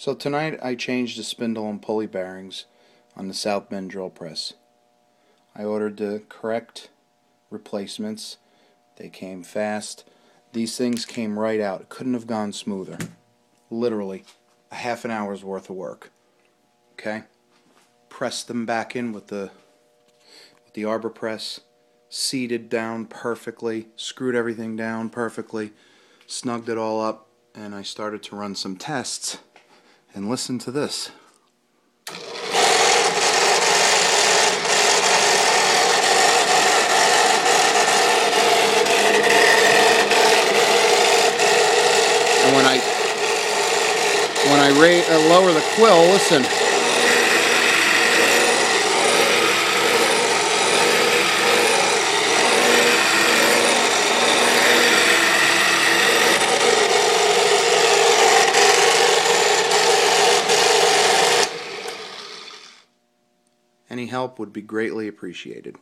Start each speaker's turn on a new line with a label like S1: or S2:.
S1: So tonight I changed the spindle and pulley bearings on the South Bend drill press. I ordered the correct replacements. They came fast. These things came right out. Couldn't have gone smoother. Literally a half an hour's worth of work. Okay? Pressed them back in with the with the arbor press, seated down perfectly, screwed everything down perfectly, snugged it all up, and I started to run some tests and listen to this. And when I when I uh, lower the quill, listen. Any help would be greatly appreciated.